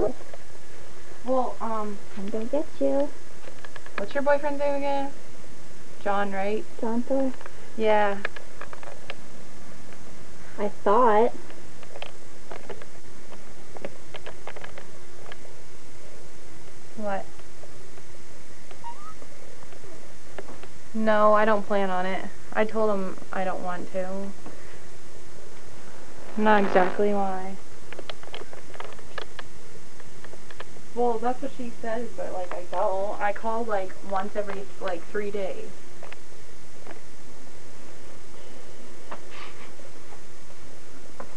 you. Well, um, I'm gonna get you. what's your boyfriend's name again? John, right? John Thor. Yeah. I thought. What? No, I don't plan on it. I told him I don't want to. Not exactly why. Well, that's what she says, but like I don't. I call like once every like three days.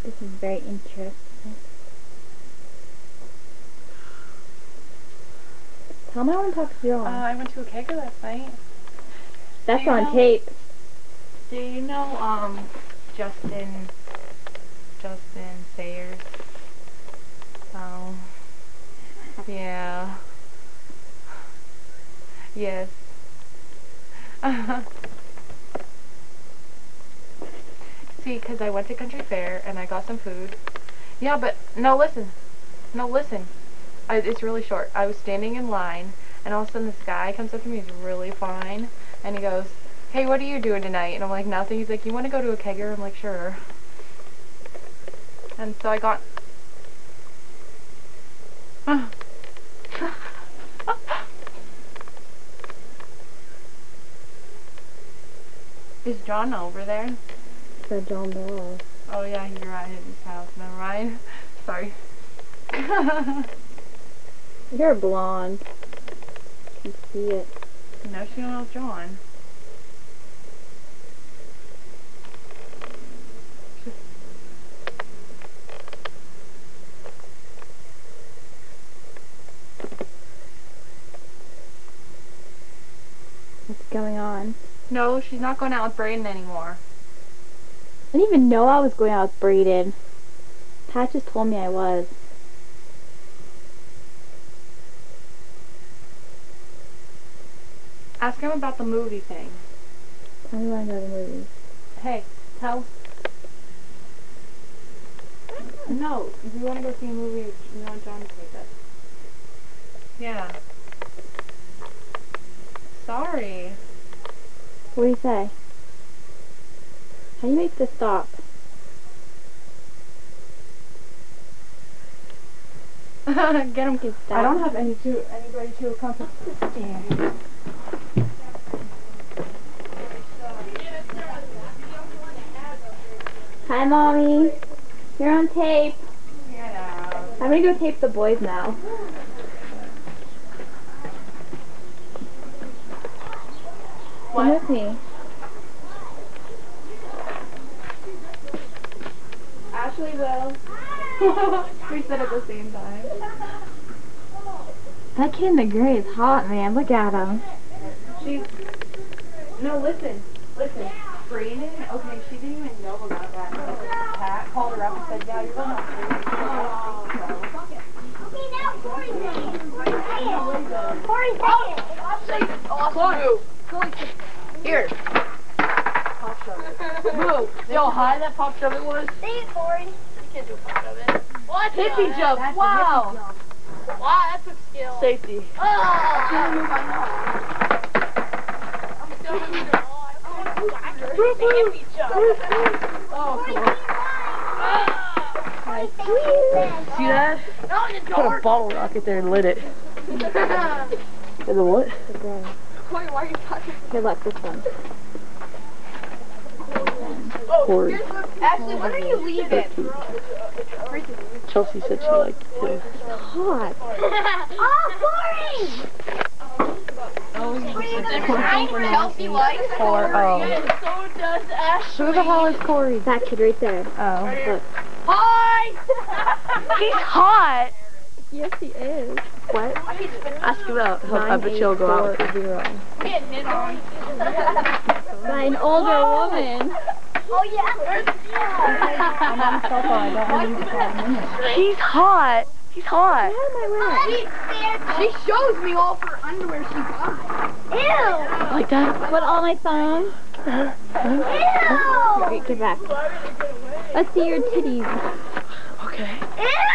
This is very interesting. Tell me I want to talk to John. Uh, I went to a kegger last night. That's on know- tape. Do you know um Justin Justin Sayers? Oh. Yeah. Yes. See, because I went to Country Fair and I got some food. Yeah, but no, listen. No, listen. I, it's really short. I was standing in line and all of a sudden this guy comes up to me. He's really fine. And he goes, hey, what are you doing tonight? And I'm like, nothing. He's like, you want to go to a kegger? I'm like, sure. And so I got... Is John over there? For John Ball. Oh yeah, you're at his house. Never mind. Sorry. You're blonde. You can see it. no, she don't know John. What's going on? No, she's not going out with Brayden anymore. I didn't even know I was going out with Braden. Pat just told me I was. Ask him about the movie thing. Tell me when I go to the movies. Hey, tell. No, if you want to go see a movie, you want John to take us. Yeah. Sorry. What do you say? How do you make this stop? Get him. Get I don't have any to anybody to accompany the stairs. Hi, mommy. You're on tape. Get out. I'm gonna go tape the boys now. What? with me. Ashley will. we said at the same time. That kid in the gray is hot, man. Look at him. She's. No, listen. Listen. Brandon, okay, she didn't even know about that. Pat called her up and said, yeah, you're going out there. She's like, I don't think so. Okay, now Corey's saying. Corey's saying. Corey's saying. I'm saying it's awesome. Here. Pop shove Boo. See how high that pop shove it was? Say it, Corey. You can't do a pop shove it. What? Hippie Yeah, jump. that's a Wow. hippie jump. Wow, that took skill. Safety. Oh, I can't move my nose. I'm still moving the ball. I want to move. I'm hippie jump. Oh, come on. it live. Corey, say it live. See that? No, in the Put a dark. bottle rocket there and lit it. In the what? The gray. Corey, why are you talking? Here, look, this one. Oh, Corey. here's what- Ashley, when are you leaving? Chelsea said she liked it too. Hot. Ah, oh, Corey. Chelsea likes Or, oh. And so does Ashley. Who the hell is Corey? That kid right there. Oh, look. Hi! He's hot! Yes, he is. What? Ask about out. I bet she'll go out. with you. Getting hit on. By an older woman. Oh, yeah. I'm on the sofa. I don't need to five minutes. He's hot. He's hot. What am I? She shows me all of her underwear she got. Ew. Like that? Put all my thong. Uh-huh. Ew. Wait, get back. Let's see your titties. Okay. Ew.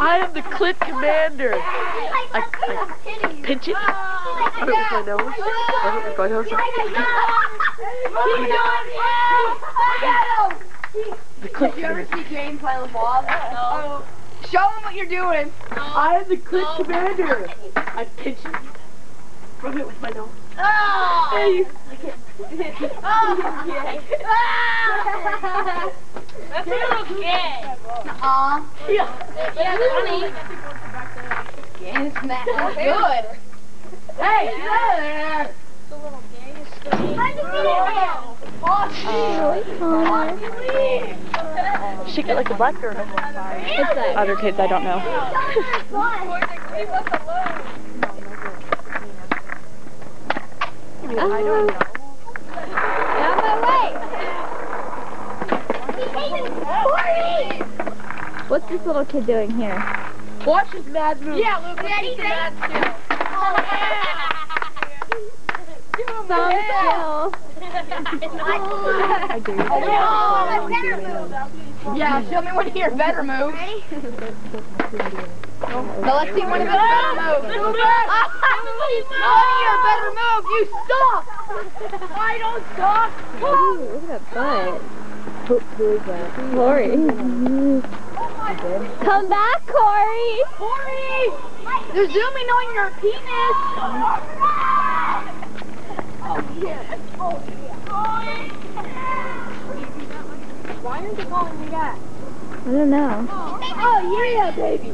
I am the clit commander. I, I pinch it. I don't my nose. I don't with my nose. the clit commander. You ever see James play the ball? No. Show him what you're doing. No. I am the clit no. commander. I pinch it. Rub it with my nose. Oh. Hey. That's a little gay. Aw. Yeah. Yeah, funny. Getting smacked. Good. Hey, there. It's a little gay. It's Shake it like a black girl. It's Other kids, I don't know. I don't know. Out of my way! What's this little kid doing here? Watch his mad move. Yeah, Luke, let's see some mad skill. Some skill. Oh, that's better move. Yeah, show me one of your better moves. Now let's see one of his better moves. One of your better moves. You suck. I don't suck. Ooh, look at that butt. Corey. Come back, Corey! Corey, they're zooming on your penis. Why aren't they calling me back? I don't know. Oh yeah, baby.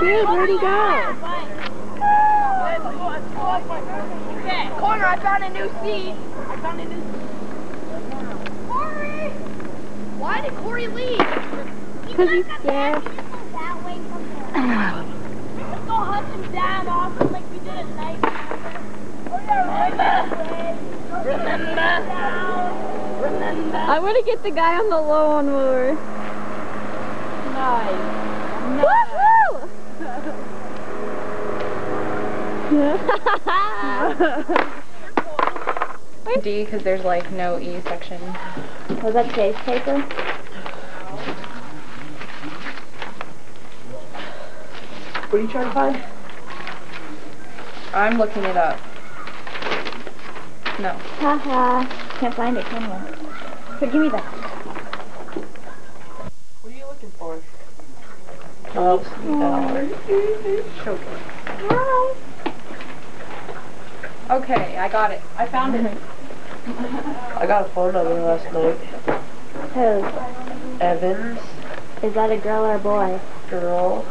Dude, where'd he go? Okay, Corner, I found a new seat. I found a new Corey! Why did Corey leave? Because he's scared. Let's hunt him down off like we did at night. I'm gonna get the guy on the lawnmower. Nice. Woohoo! D because there's like no E section. Was that case paper? What are you trying to find? I'm looking it up. No. Haha. Can't find it, can we? Here, give me that. What are you looking for? Oh, Hi. Okay, I got it. I found it. I got a phone number last night. Who? Evans, Is that a girl or a boy? girl.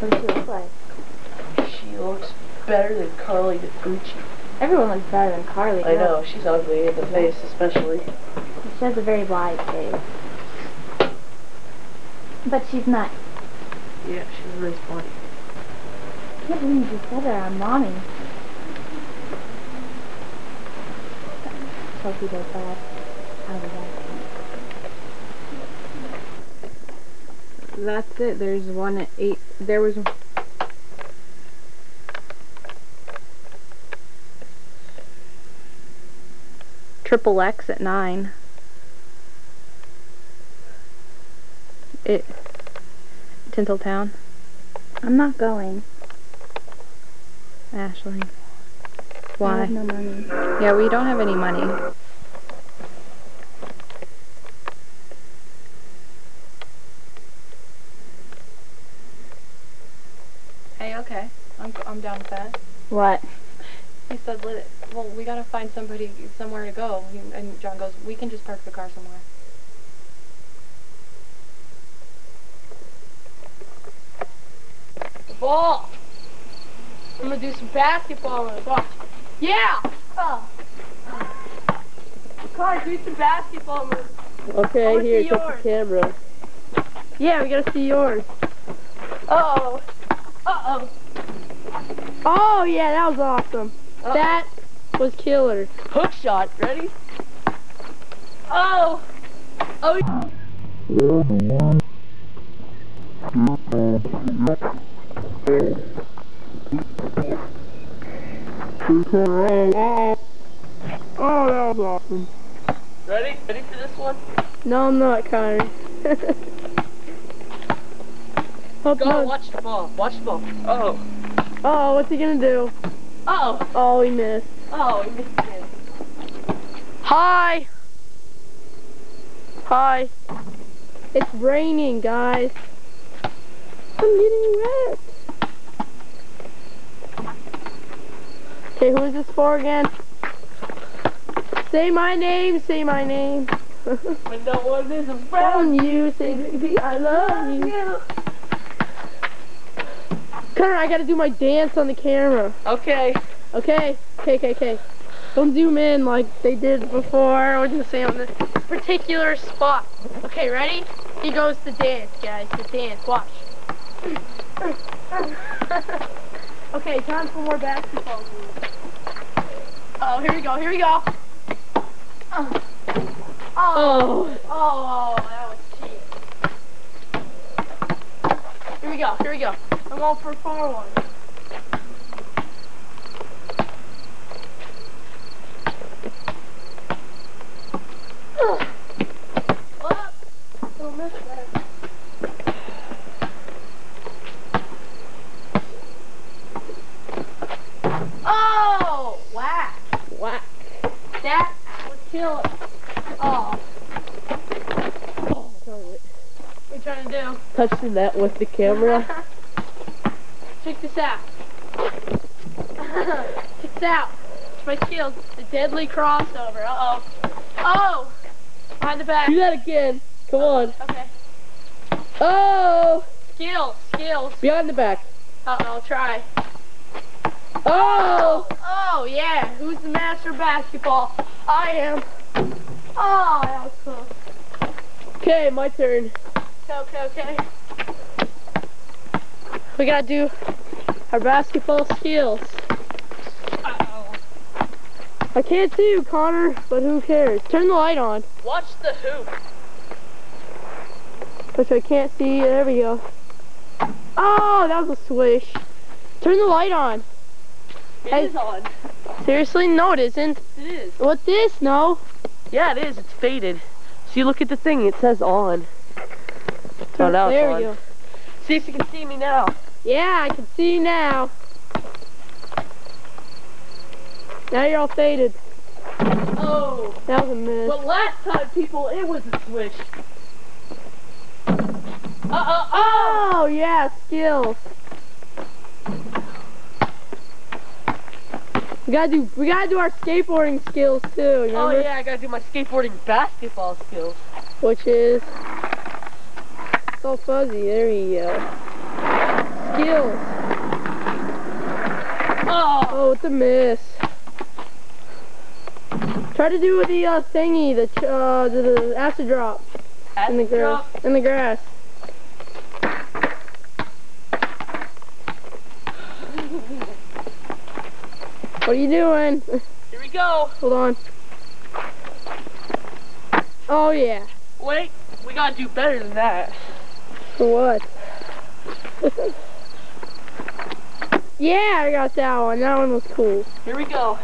What does she look like? She looks better than Carly DeGucci. Everyone looks better than Carly. I know, she's ugly in the face especially. She has a very wide face. But she's not. Yeah, she's a nice body. I can't believe you said that on mommy. Chelsea does that. How does that? That's it. There's one at eight. There was. Triple X at nine. It. Tinseltown. I'm not going. Ashley. Why? no money. Yeah, we don't have any money. Hey, okay. I'm, I'm down with that. What? He said, let it, well, we gotta find somebody, somewhere to go. He- And John goes, we can just park the car somewhere. Ball. I'm gonna do some basketball with Watch. Yeah. Oh. Car, do some basketball moves. Okay, wanna here, take yours. the camera. Yeah, we gotta see yours. Uh oh. Uh oh. Oh yeah, that was awesome. That was killer. Hook shot, ready? Oh. Oh. Oh, that was awesome. Ready? Ready for this one? No, I'm not, Connor. Go, not- watch the ball. Watch the ball. Oh. Oh, what's he gonna do? Oh. Oh, he missed. Oh, he missed again. Hi. Hi. It's raining, guys. I'm getting wet. Okay, who is this for again? Say my name, say my name. When no one is around. You, say baby, I love you. Connor, I gotta do my dance on the camera. Okay. Okay, okay, okay, okay. Don't zoom in like they did before. We're gonna say on this particular spot. Okay, ready? He goes to dance, guys. To dance. Watch. okay, time for more basketball. Oh, here we go. Here we go. Oh. oh, oh, oh, that was cheap. Here we go. Here we go. I'm all for a far one. Ugh. Up. Don't miss that. Oh! Whack. Whack. That would kill it. Oh. What are you trying to do? Touch the net with the camera. Check this out. Check this out. It's my skills. The deadly crossover. Uh-oh. Oh! Behind the back. Do that again. Come on. Okay. Oh! Skills. Skills. Behind the back. Uh-oh, I'll try. Oh! Oh, yeah. Who's the master of basketball? I am. Oh, that was close. Okay, my turn. Okay, okay, okay. We gotta do our basketball skills. Uh-oh. I can't see you, Connor, but who cares? Turn the light on, Watch the hoop. which I can't see. There we go. Oh, that was a swish. Turn the light on. It is on. Seriously? No, it isn't. It is. What this? No. Yeah, it is. It's faded. See, look at the thing. It says on. Oh, now there it's we on. go. See if you can see me now. Yeah, I can see you now. Now you're all faded. Oh. That was a miss. But last time, people, it was a swish. Uh-uh. Oh! Oh, yeah, skills. We gotta do we gotta do our skateboarding skills too, Oh, yeah, I gotta do my skateboarding basketball skills. Which is it's all fuzzy, there you go. Skills. Oh! Oh, it's a miss. Try to do the uh, thingy, the ch- uh, the, the acid drop in the grass. Drop. In the grass. What are you doing? Here we go. Hold on. Oh yeah. Wait, we gotta do better than that. For what? yeah, I got that one. That one was cool. Here we go.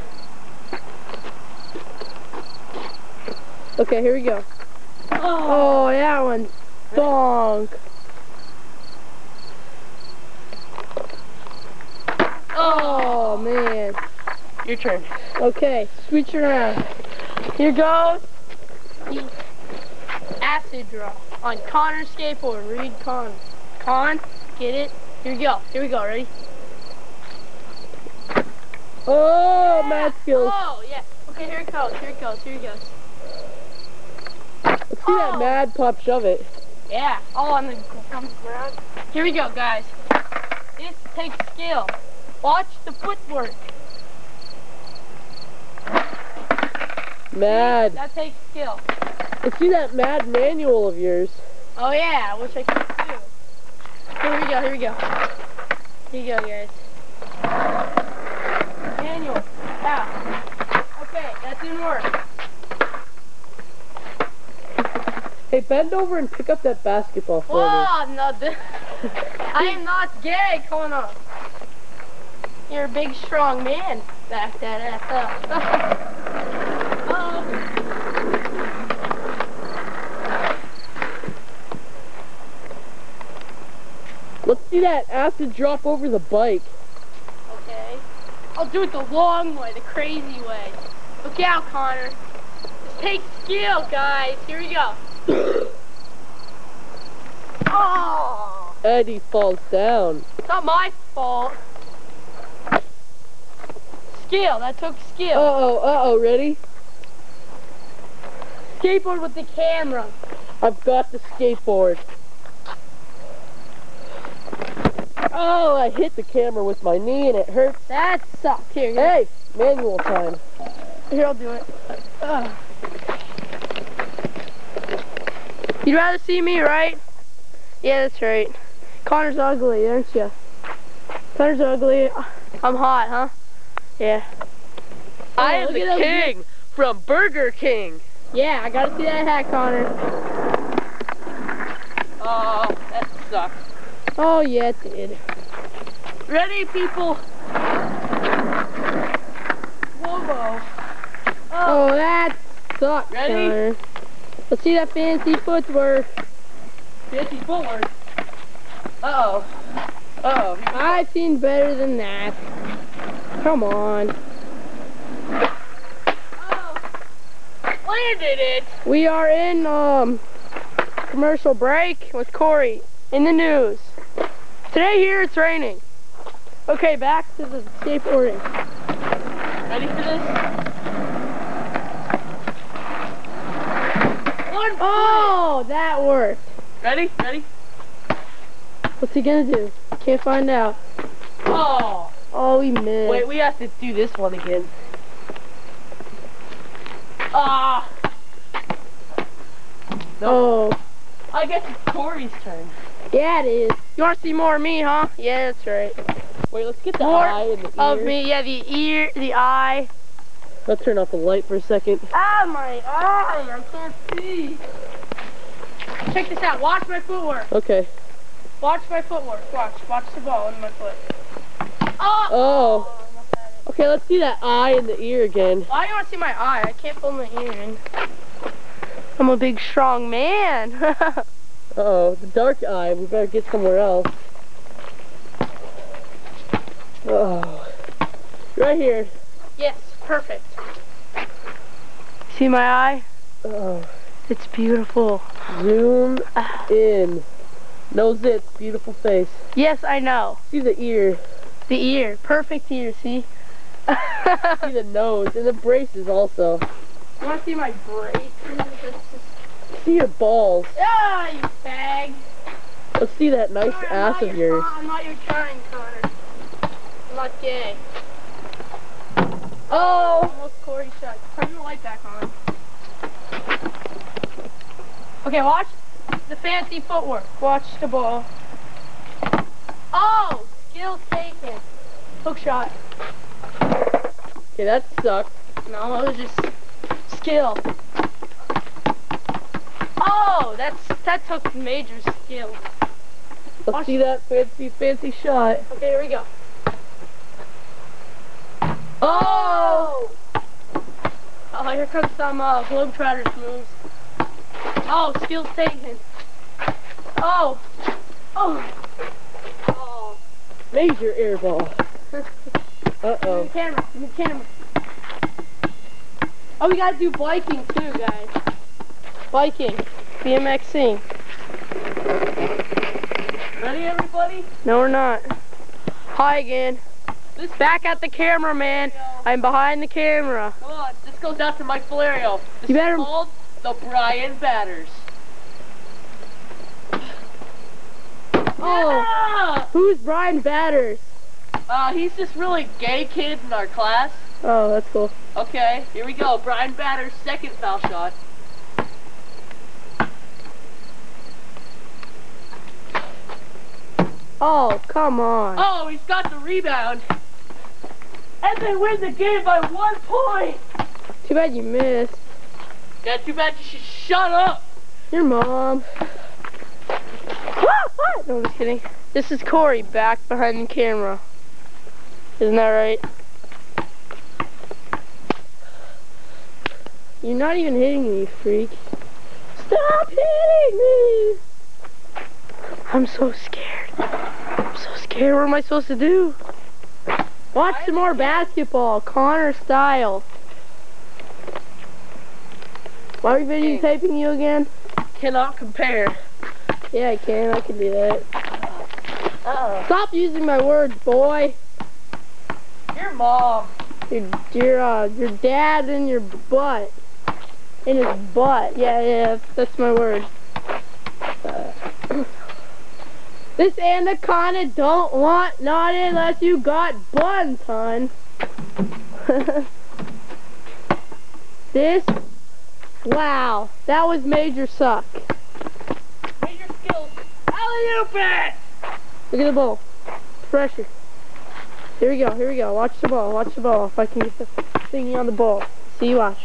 Okay, here we go. Oh! Oh, that one. Bonk. Oh man. Your turn. Okay, switch around. Here goes the acid drop on Connor's skateboard. Read Con. Con, get it? Here we go. Here we go. Ready? Oh, mad skills. Oh, yeah. Okay, here it goes. Here it goes. Here it goes. Let's see that Oh. mad pop shove it. Yeah, oh, all on the, on the ground. Here we go, guys. This takes skill. Watch the footwork. Mad. That takes skill. Let's see that mad manual of yours. Oh yeah, I wish I could too. Here we go, here we go. Here you go, guys. Now, okay, that didn't work. Hey, bend over and pick up that basketball for oh, me. No, I am not gay, Connor. You're a big, strong man. Back that ass up. Let's see that acid drop over the bike. I'll do it the long way, the crazy way. Look out, Connor. This takes skill, guys. Here we go. oh! Eddie falls down. It's not my fault. Skill. That took skill. Uh-oh, uh-oh, ready? Skateboard with the camera. I've got the skateboard. Oh, I hit the camera with my knee and it hurts. That sucked. Here. Hey, manual time. Here, I'll do it. Ugh. You'd rather see me, right? Yeah, that's right. Connor's ugly, aren't you? Connor's ugly. I'm hot, huh? Yeah. Oh, I Oh, am look the king from Burger King. Yeah, I gotta see that hat, Connor. Oh, that sucks. Oh, yeah, it did. Ready, people? Whoa, Oh, that sucks, Ready? Connor. Let's see that fancy footwork. Fancy footwork. Uh-oh. Uh-oh. I've seen better than that. Come on. Oh. Landed it. We are in um commercial break with Corey in the news. Today here it's raining. Okay, back to the skateboarding. Ready for this? One Oh, that worked. Ready? Ready? What's he gonna do? Can't find out. Oh. Oh, he missed. Wait, we have to do this one again. Ah. Oh, I guess it's Corey's turn. Yeah, it is. You want to see more of me, huh? Yeah, that's right. Wait, let's get the More eye and the ear. Of me, yeah, the ear, the eye. Let's turn off the light for a second. Ah, my eye! I can't see. Check this out. Watch my footwork. Okay. Watch my footwork. Watch. Watch the ball in my foot. Oh! Oh. almost had it. Okay, let's see that eye and the ear again. Why do you want to see my eye? I can't pull my ear in. I'm a big, strong man. Uh-oh, the dark eye. We better get somewhere else. Oh. Right here. yes, perfect. See my eye? Oh. It's beautiful. Zoom in. No zits, beautiful face. Yes, I know. See the ear. The ear. Perfect ear, see? See the nose. And the braces also. You want to see my braces? See your balls. Ah, you fag. Let's see that nice Sorry, ass of your yours. con- I'm not your kind, Connor. I'm not gay. Oh! Almost Corey shut. Turn the light back on. Okay, watch the fancy footwork. Watch the ball. Oh! Skill taken. Hook shot. Okay, that sucked. No, it was just skill. Oh, that's that took major skill. Let's see that fancy, fancy shot. Okay, here we go. Oh! Oh, here comes some uh, Globetrotters moves. Oh, skills taken. Oh. Oh. Oh. Major air ball. Uh-oh. the camera. The camera. Oh, we gotta do biking too, guys. Biking. BMXing. Ready, everybody? No, we're not. Hi again. This Back at the camera, man. I'm behind the camera. Come on, this goes out to Mike Valerio. This You better- is called the Brian Batters. Oh, Yeah! who's Brian Batters? Uh, he's this really gay kid in our class. Oh, that's cool. Okay, here we go. Brian Batters' second foul shot. Oh, come on. Oh, he's got the rebound. And they win the game by one point. Too bad you missed. Yeah, too bad you should shut up. Your mom. no, I'm just kidding. This is Corey back behind the camera. Isn't that right? You're not even hitting me, freak. Stop hitting me! I'm so scared. Care. What am I supposed to do? Watch some more basketball, Connor style. Why are we videotaping you again? Cannot compare. Yeah, I can. I can do that. Uh Stop using my words, boy. Your mom. Your your uh your dad in your butt. In his butt. Yeah, yeah, that's my word. Uh, this anaconda don't want not unless you got buns, hon. this wow, that was major suck. Major skills. Alley-oop it! Look at the ball. Pressure. Here we go, here we go. Watch the ball, watch the ball. If I can get the thingy on the ball. See, watch.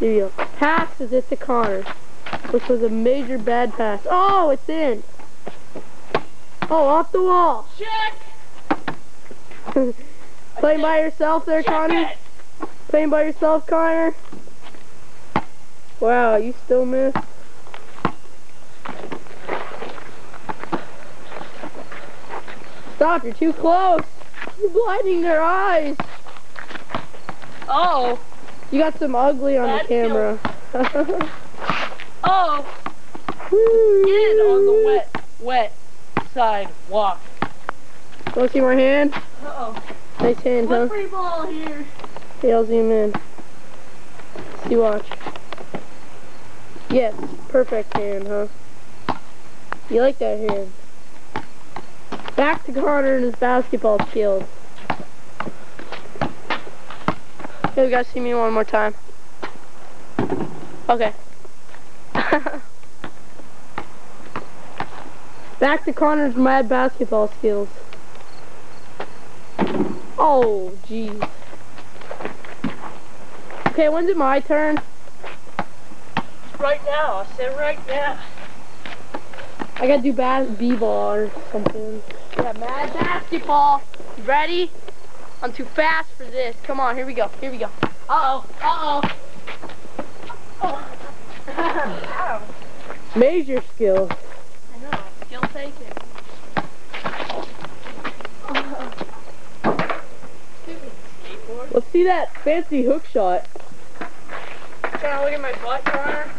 Here we go. Pass as if to Connor. Which was a major bad pass. Oh, it's in. Oh, off the wall. Check! Playing by yourself there, Check Connor? it! Playing by yourself, Connor? Wow, you still miss? Stop, you're too close. You're blinding their eyes. Oh! You got some ugly on the camera. Oh! Get on the wet, wet sidewalk. Want to see my hand? Uh-oh. Nice hand, huh? Ball here. Okay, I'll zoom in. See, watch. Yes, perfect hand, huh? You like that hand. Back to Connor and his basketball skills. Okay, you guys see me one more time. Okay. Back to Connor's mad basketball skills. Oh, jeez. Okay, when's it my turn? Right now. I said right now. I gotta do bas b-ball or something. Yeah, mad basketball. You ready? I'm too fast for this. Come on, here we go. Here we go. Uh-oh. Uh-oh. Ow. Major skill. I. Skill taken. Stupid. Let's see that fancy hook shot. Trying to look at my butt, Connor?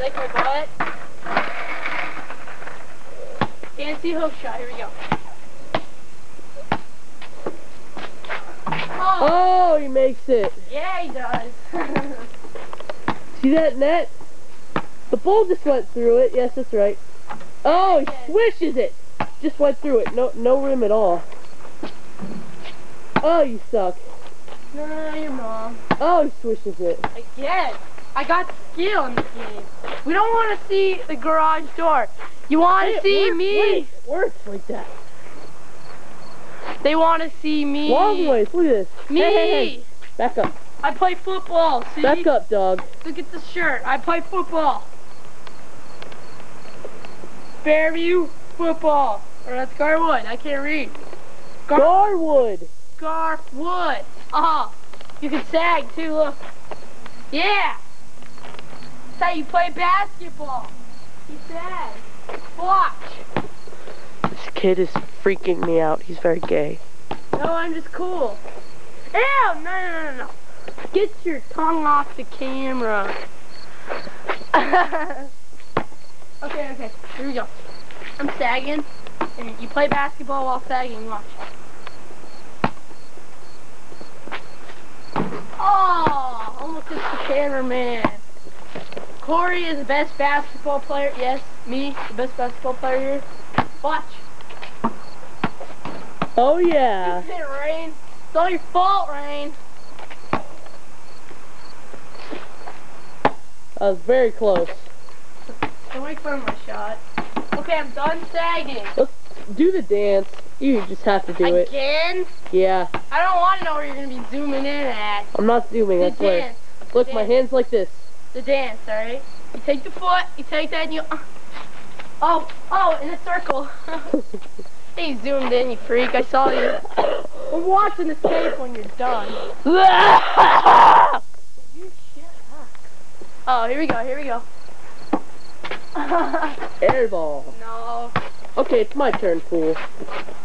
Like my butt? Fancy hook shot. Here we go. Oh, Oh, he makes it. yeah, he does. See that net? The ball just went through it. Yes, that's right. Oh, he swishes it. Just went through it. No, no rim at all. Oh, you suck. no, your mom. Oh, he swishes it. Again, I got skill in this game. We don't want to see the garage door. You want to see work- me? wait, It works like that. They want to see me. Long ways. Look at this. Me. Hey, hey, hey. Back up. I play football. See? Back up, dog. Look at the shirt. I play football. Fairview football. Or that's Garwood. I can't read. Gar Garwood. Garwood. Uh-huh. You can sag too, look. Yeah. That's how you play basketball. You sag. Watch. This kid is freaking me out. He's very gay. No, I'm just cool. Ew, no, no, no, no. Get your tongue off the camera. okay, okay, here we go. I'm sagging, and you play basketball while sagging, watch. Oh, almost hit the cameraman. Corey is the best basketball player. Yes, me, the best basketball player here. Watch. Oh, yeah. You hit Rain. It's all your fault, Rain. That was very close. Don't make fun my shot. Okay, I'm done sagging. Let's do the dance. You just have to do it. Again? Yeah. I don't want to know where you're going to be zooming in at. I'm not zooming. The I swear. dance. Look, my hand's like this. The dance, alright? You take the foot, you take that, and you... uh, Oh, oh, in a circle. hey, you zoomed in, you freak. I saw you. We're watching this tape when you're done. You shut up. Oh, here we go, here we go. Air ball. no. Okay, it's my turn, fool.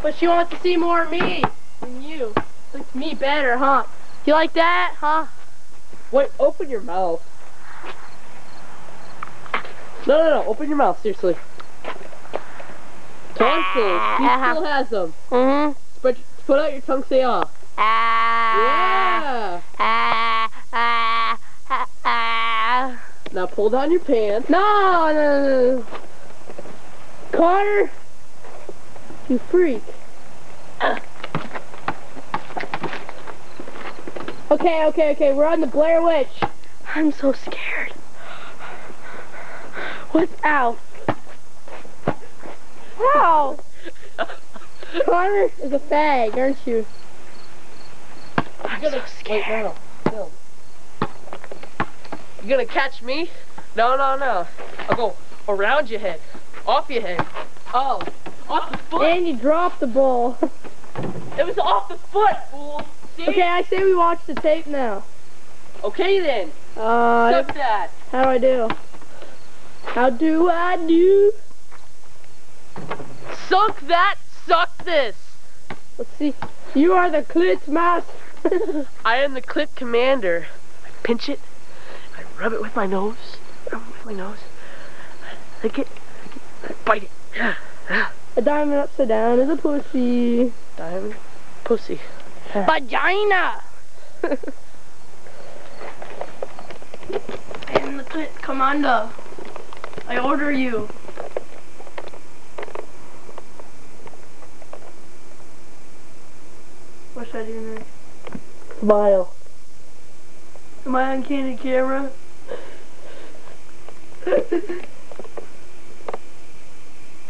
But she wants to see more of me than you. Likes me better, huh? You like that, huh? Wait, open your mouth. No, no, no, open your mouth, seriously. Tonsils, he still has them. Mm-hmm. Spread, put out your tongue, say ah. Yeah. Ah, ah, ah, ah. Now pull down your pants. No, no, no, no. Connor, you freak. Okay, okay, okay, we're on the Blair Witch. I'm so scared. What's out? Ow! Connor is a fag, aren't you? I'm so scared. You gonna catch me? No, no, no. I'll go around your head, off your head. Oh, off the foot. And you dropped the ball. It was off the foot, fool. See? Okay, I say we watch the tape now. Okay then. Uh, Suck that. how do I do? How do I do? Suck that. Suck this. Let's see. You are the clit master. I am the clip commander. I pinch it. Rub it with my nose. Rub it with my nose. I lick it. lick it, bite it. a diamond upside down is a pussy. Diamond. Pussy. Vagina! and the clit commander. I order you. What should I do next? Smile. Am I on candid camera?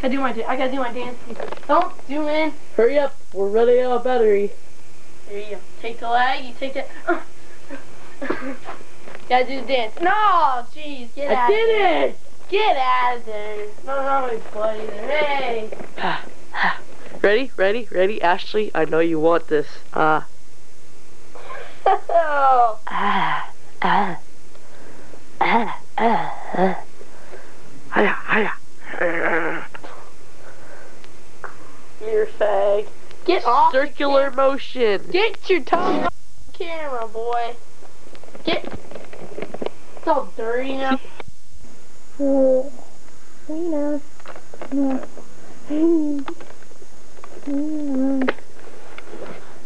I do my? I gotta do my dance. Don't zoom in. Hurry up. We're running out of battery. There you go. Take the leg. You take that. gotta do the dance. No, jeez, get I out. did of there. it. Get out of there. No, not my buddy. Hey. Ready? Ready? Ready? Ashley, I know you want this. Oh. Ah. Ah. Ah. Hiya. Hiya. You're fag. Get off. the Circular motion. Get your tongue off the camera, boy. Get. It's all dirty now. Wiener. No. Wiener.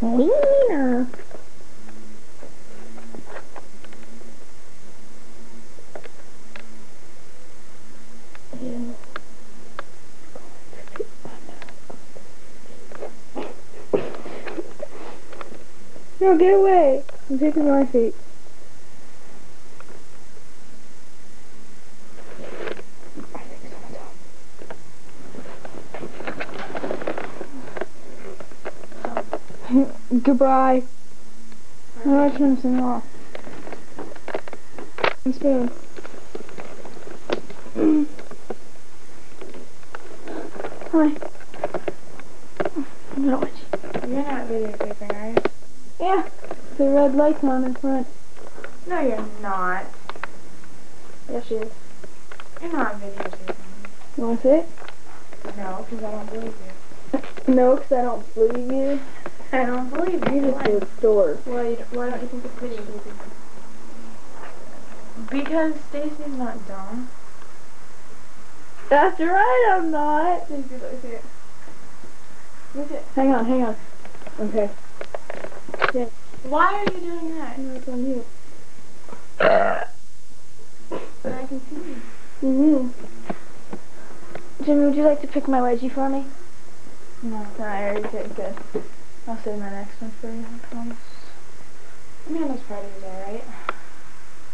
Wiener. Ew. Get away. I'm taking my feet. Goodbye. I'm not trying to sing off. I'm spoon. Hi. I'm gonna watch you. You're not videotaping, are you? Yeah, red on in front. No, you're not. Yes, she is. You're not videotaping. You want to see it? No, because I don't believe you. No, because I don't believe you. I don't believe you. You just do a store. Why, why don't you think it's videotaping? Because Stacy's not dumb. That's right, I'm not. Let me see, let me see it. Let me see it. Hang on, hang on. Okay. Why are you doing that? No, it's on you. I can see you. Mm-hmm. Jimmy, would you like to pick my wedgie for me? No. No, I already did. Good. I'll save my next one for you, I promise. Amanda's party was alright.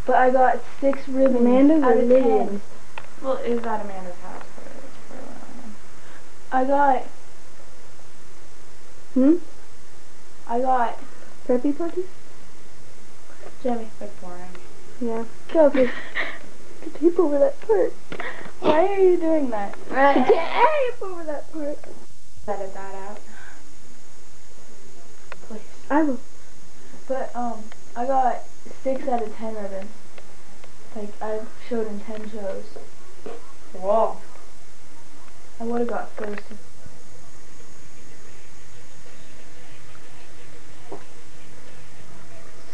But I got six ribbons Amanda's out of ten. Well, it was at Amanda's house for, for I got... Hmm? I got... Furby party? Jimmy, like boring. Yeah. Toby, the tape over that part. Why are you doing that? Right. Tape over that part. Edit that out. Please. I will. But um, I got six out of ten ribbons. Like I showed in ten shows. Wow. I would have got first.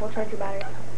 I'll charge your battery.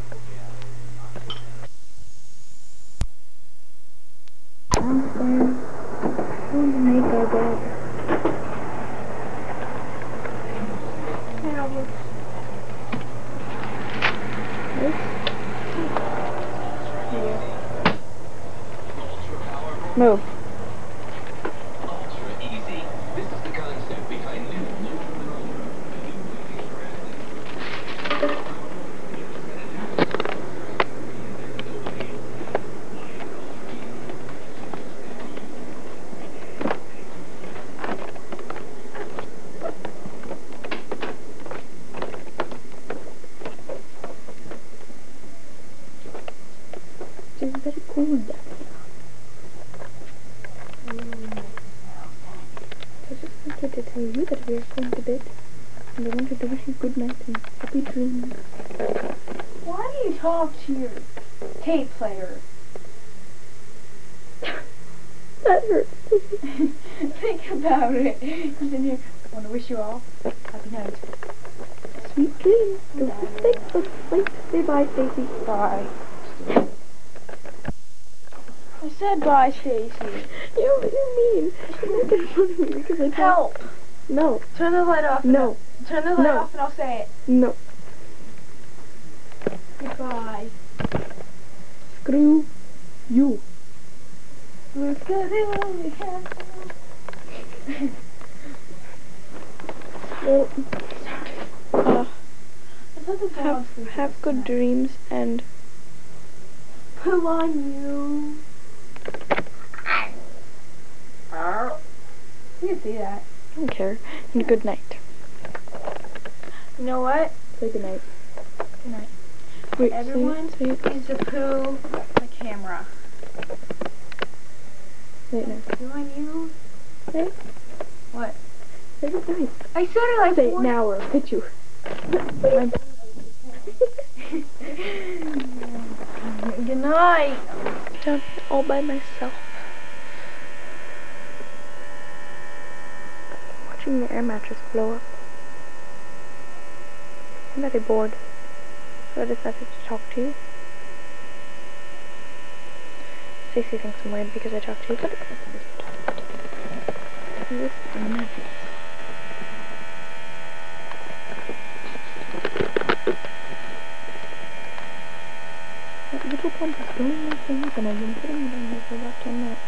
chase me. You, what you mean? You're fun of me because I talk. Help! No. Turn the light off. No. Turn the light no. off and I'll say it. No. Goodbye. Screw you. Look at have. well, uh, have, have good dreams and pull on you. You can see that. I don't care. And good night. You know what? Say good night. Good night. Wait, Everyone say, say needs to poo the camera. Wait, no. Do I you? Say? What? Say good night. I said it like Say it now or I'll hit you. good night. I'm all by myself. Watching the air mattress blow up. I'm very bored. So I decided to talk to you. Stacey thinks I'm weird because I talk to you, but This mattress. That little pump is going my things and I've been putting it on here for about 10 minutes.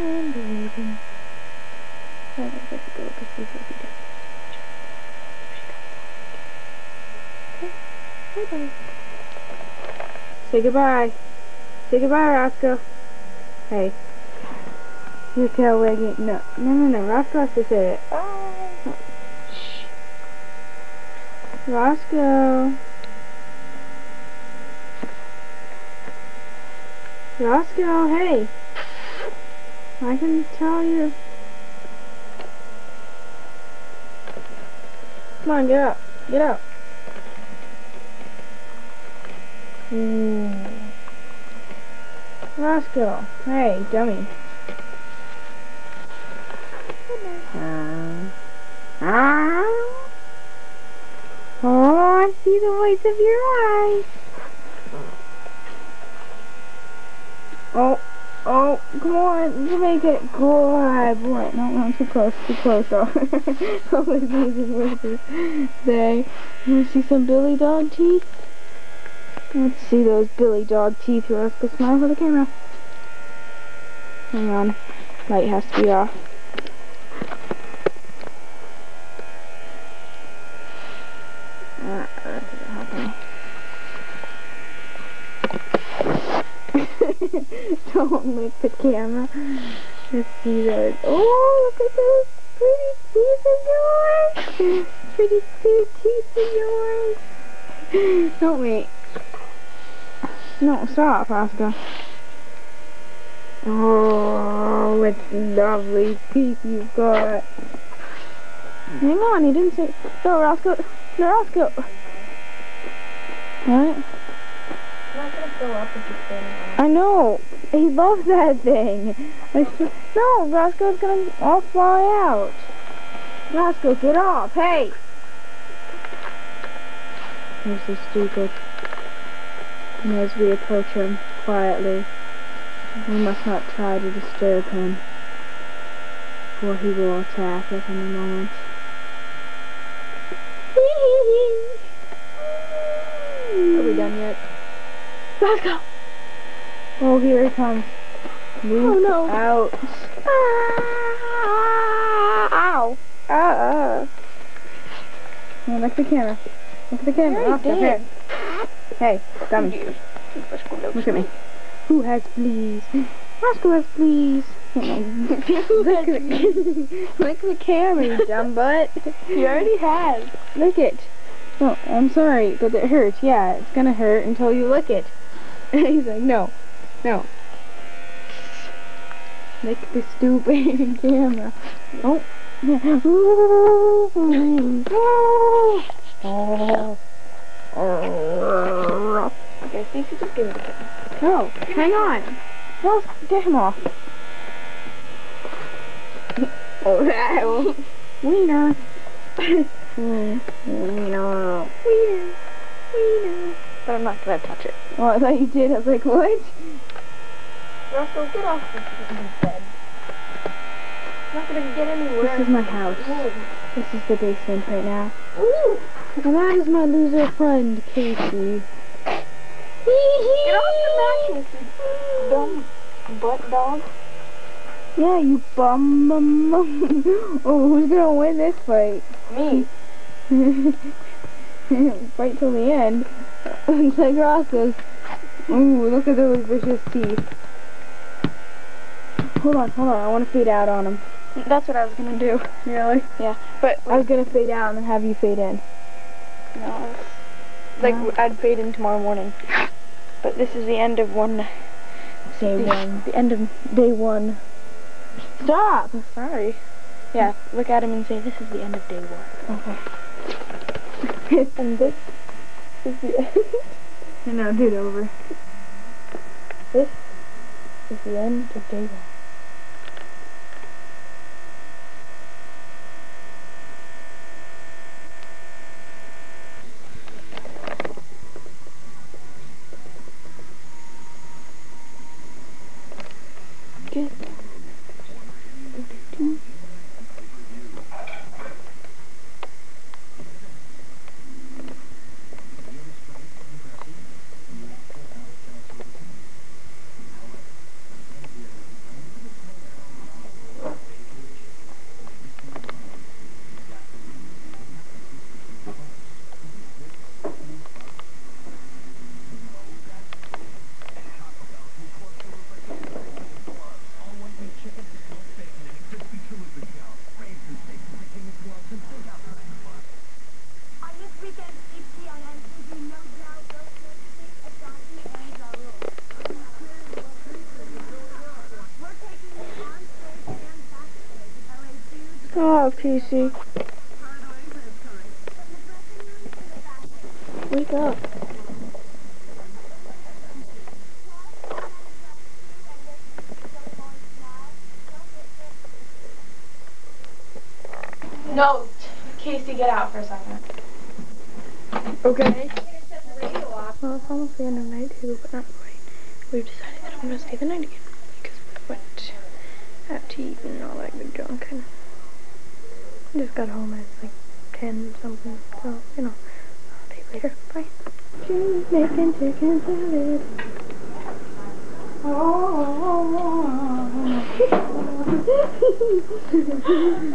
And waiting. I don't know if I should go look and see if Sophie does. Okay, bye-bye. Say goodbye. Say goodbye, Roscoe. Hey. Your tail wagging. No, no, no, no. Roscoe has to say it. Oh. Shh. Roscoe. Roscoe, hey. I can tell you. Come on, get up. Get up. Ooh. Roscoe, hey, dummy. Uh, ah. Oh, I see the whites of your eyes. Oh, oh, come on, you make it good boy. No, no, too close, too close. Oh, oh this is what this day. You see some Billy Dog teeth? Let's see those Billy Dog teeth. Let's go smile for the camera. Hang on, light has to be off. Don't lick the camera. Let's see those. Oh, look at those pretty teeth of yours. Pretty cute teeth of yours. Don't wait. No, stop, Oscar. Oh, it's lovely teeth you've got. Hang on, he didn't say. No, Roscoe. No, Roscoe. What? It's not gonna fill up if you stand on I know. He loves that thing. No, Roscoe's gonna all fly out. Roscoe, get off. Hey! He's so stupid. And as we approach him quietly, we must not try to disturb him, for he will attack at any moment. Are we done yet? Roscoe! Oh, here he comes. Move Oh, no. out. Ah, ow. Ah, ah. Look at the camera. Look at the camera. already Oscar, did. here. Hey, dummy. Look at me. Who has fleas? Roscoe has fleas. look, at the, look at the camera, you dumb butt. You already have. Lick it. Oh, I'm sorry, but it hurts. Yeah, it's gonna hurt until you lick it. And he's like, no, no. Lick the stupid camera. Oh. Oh. oh. Oh. Okay, Stacey, just give the kitten. No, hang on. No, get him off. Oh, that Wiener. Wiener. Wiener. Wiener. But I'm not gonna touch it. Well, I thought you did. I was like, what? Russell, get off this kitten's bed. It's not gonna get anywhere. This is my house. This is the basement right now. And that is my loser friend, Casey. Get off the mattress, you dumb butt dog. Yeah, you bum. bum, bum. oh, who's gonna win this fight? Me. Fight till the end. Like Roscoe's. Ooh, look at those vicious teeth. Hold on, hold on. I want to feed out on him. That's what I was gonna do. Really? Yeah, but I was gonna fade out and then have you fade in. no, like No. I'd fade in tomorrow morning. But this is the end of one. Day the, one. The end of day one. Stop! Sorry. Yeah, look at him and say this is the end of day one. Okay. and this is the end. no, do it over. This is the end of day one. On this weekend, CP on MTV, no doubt, Will Smith, Ashanti, and Ja Rule. We're taking it on stage and backstage at LA's huge Stop, Casey. Wake up. No, Casey, get out for a second. Okay. Well, it's almost the end of night two, but not quite. We've decided that I'm gonna stay the night again because we went out to eat and all that good junk, and I just got home at like ten something. So you know, I'll take later. Bye. She's making chicken salad. I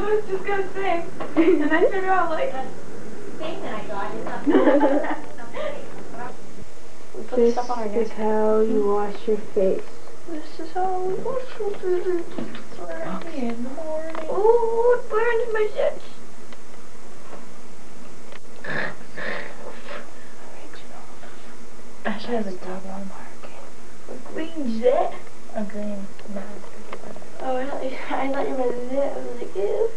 was just gonna sing, and I turned around like. Put This stuff on our is how you wash your face. This is how we wash our face. Early in the morning. Oh, it burned my shirt. Ash has a double market. Green's that? A green mask. Oh, I thought you, I thought you meant that. I was like, ew.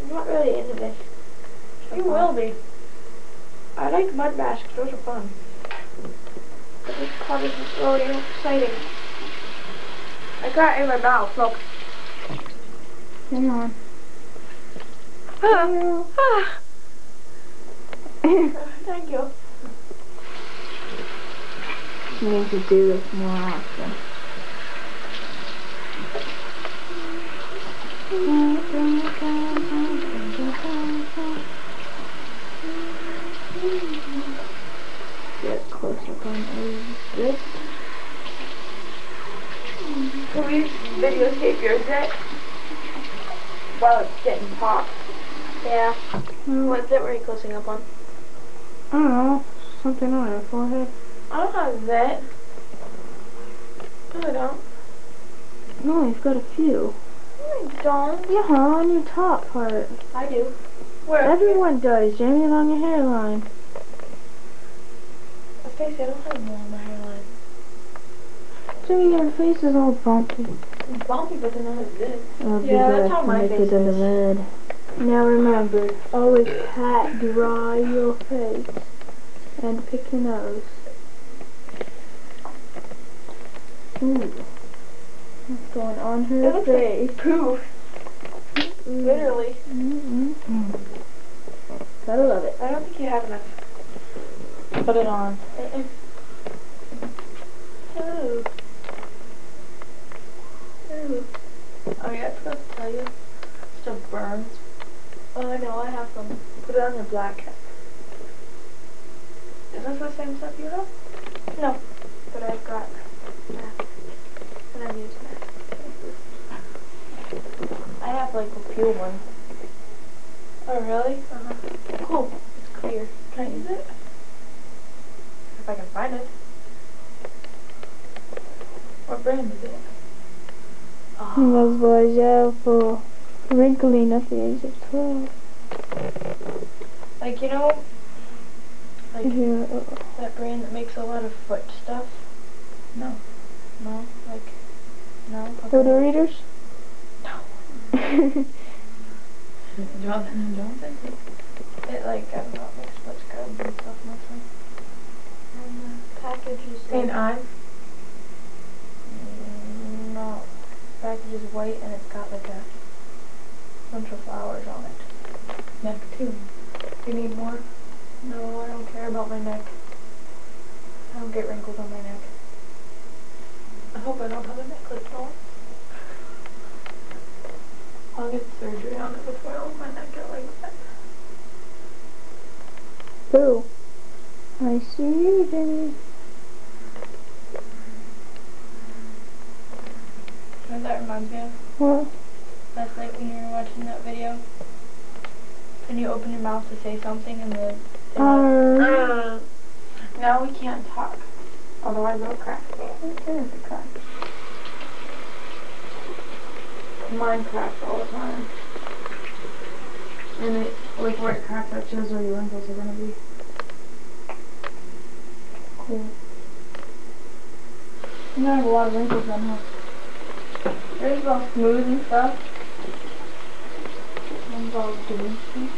I'm not really into this. You will be. I like mud masks. Those are fun. But this part is really exciting. I got it in my mouth. Look. Hang on. Ah. Ah. Thank you. You need to do this more often. Get close up on this. Can we videotape your zit while it's getting popped? Yeah. What zit were you closing up on? I don't know. Something on your forehead. I don't have that. No, I don't. No, you've got a few. I don't. Yeah, on your top part. I do. Where? Everyone does. Jamie along your hairline. Stacey, I don't have more on my hairline. Jamie, your face is all bumpy. It's bumpy, but then I have be Yeah, that's how my face it in the is. red. Now remember, always pat dry your face and pick your nose. Ooh. What's going on her looks face? like poo. Literally. Mm-mm-mm. Mm. Gotta love it. I don't think you have enough. Put it on. Uh-uh. Ooh. Ooh. Oh yeah, I forgot to tell you. Still burns. Oh, I know, I have some. Put it on your black hat. Is this the same stuff you have? No. But I've got that. And I'm using that. I have like a few ones. Oh, really? Uh-huh. Cool. It's clear. Can I use it? If I can find it. What brand is it? He was by jail for wrinkling at the age of 12. Like, you know, like Yeah. that brand that makes a lot of foot stuff? No. No? Like, no? Photo readers? Johnson and Johnson? It, like, I don't know, it makes foot scrubs and stuff mostly. And the package is St. like, Ives? Mm, no. The package is white and it's got like a bunch of flowers on it. Neck too. You need more? No, I don't care about my neck. I don't get wrinkles on my neck. I hope I don't have a necklace on. I'll get surgery on it before I let my neck get like that. Boo. I see you, Jenny. You know what that reminds me of? What? Last night when you were watching that video. And you open your mouth to say something and the... Uh, No, we can't talk. Otherwise it'll crack. There is a crack. Mine cracks all the time. And it, like where it cracks, that shows where your wrinkles are gonna be. cool. You have a lot of wrinkles on here. Is all smooth and stuff. All greasy.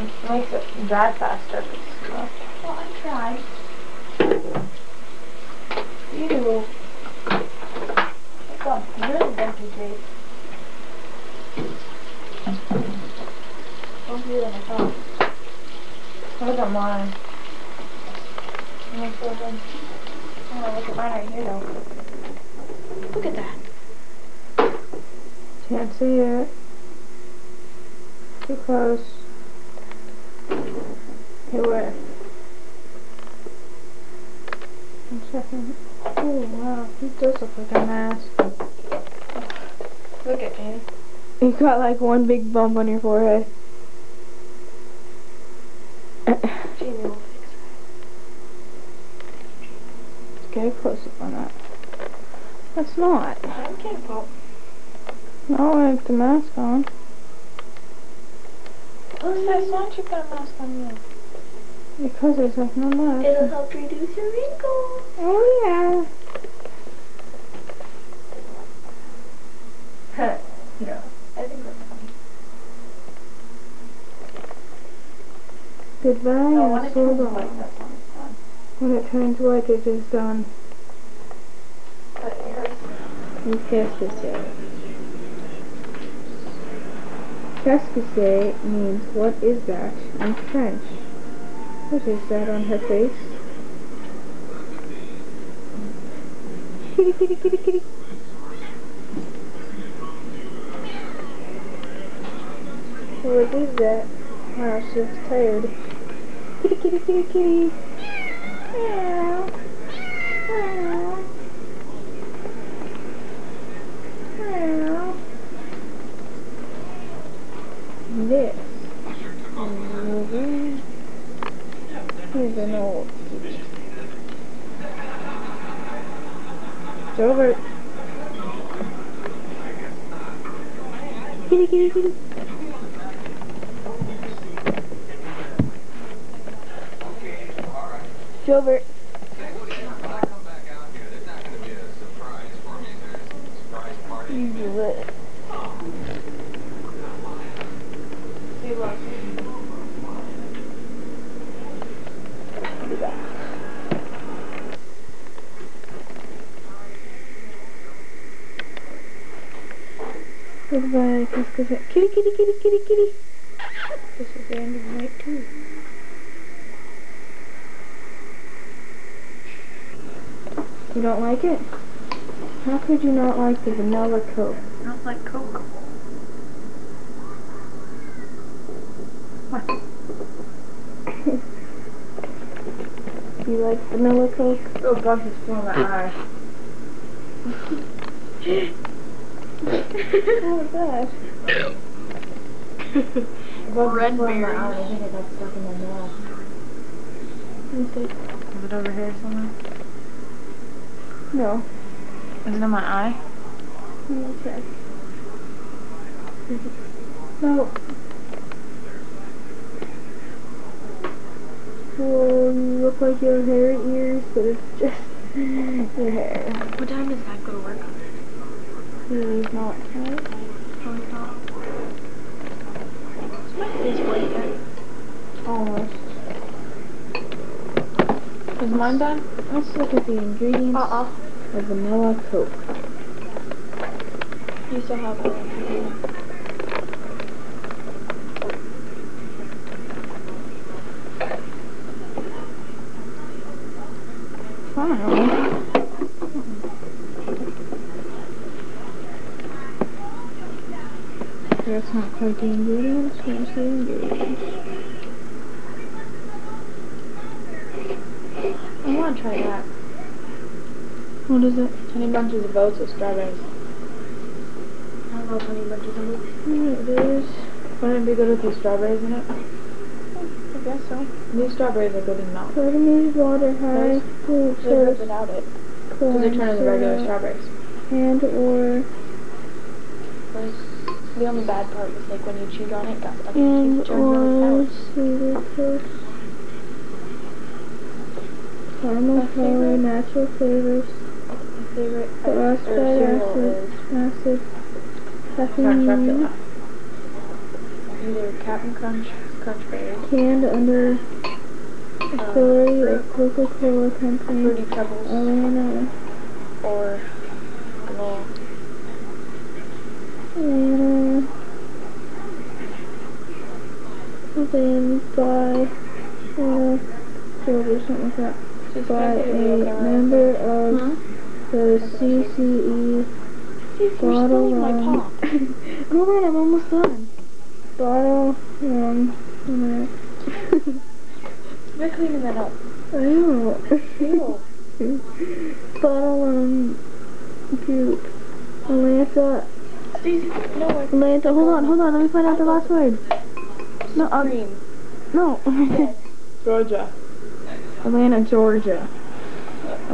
It makes it dry faster. Well, I tried. Ew. It's got really dental shape. Funkier than I thought. Look at mine. I'm. Oh, look at mine right here though. Look at that. Can't see it. Too close. Hey, where? One second. Oh, wow. He does look like a mask. Look at Jane. You got like one big bump on your forehead. Jamie will fix Get a close up on that. That's not. it. I can't pop. Not with the mask on. That? Why don't you put a mask on you? Because there's like no mask. It'll help reduce your wrinkles. Oh yeah. no. I think that's funny. Goodbye. No, when it so turns white, that's when it's done. When it turns white, it is done. But yours. You qu'est-ce que c'est? Qu'est-ce que c'est means what is that in French. What is that on her face? Kitty, kitty, kitty, kitty. What is that? Wow, she looks tired. Kitty, kitty, kitty, kitty. Meow. Meow. Meow. This is an old TV. It's over. Kitty, kitty, kitty. Gilbert. You do it. Goodbye, qu'est-ce que c'est? Kitty, kitty, kitty, kitty, kitty. This is the end of the night too. You don't like it? How could you not like the vanilla coke? Smells like Coke. What? you like vanilla coke? Oh gosh, it's blowing my eye. What was that? Red I berries. think I got stuck in my mouth. Let me. Is it over here somewhere? No. Is it in my eye? Okay. No. Well, you look like you have hairy ears, but it's just your hair. What time does that go to work? He's not right. Oh, it's not. Is my face white yet? Almost. Is mine done? Let's look at the ingredients Uh-uh. Of vanilla Coke. You still have it. Wow. That's not quite the ingredients. Where's the ingredients? I want to try that. What is it? Honey bunches of oats with strawberries. I love honey bunches of oats. Here it is. Wouldn't it be good with the strawberries in it? I guess so. These strawberries are good in milk. Vitamins, water, high fruit, They're good without it. Because they turn into regular strawberries. and or The only bad part was like when you chewed on it, got like and it turned really or sour. Caramel color, natural flavors, favorite uh, or cereal acid, acid, Crunch caffeine, Reptile. Either Captain Crunch, Crunch Berries, canned under uh, authority of Coca-Cola Company, Fruity Pebbles, Atlanta, or. Atlanta, then by, uh, Georgia, something like that, Just by fancy to be okay a member of Hmm? The CCE bottle run. Hold on, I'm almost done. Bottle alright. Try cleaning that up. I know. Bottle run group. Atlanta. Stacey, no, Atlanta. Hold on, hold on. Let me find out the last word. No, um, cream. no. Georgia. Atlanta, Georgia.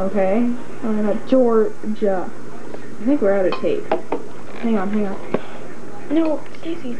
Okay? Atlanta, Georgia. I think we're out of tape. Hang on, hang on. No, Stacey.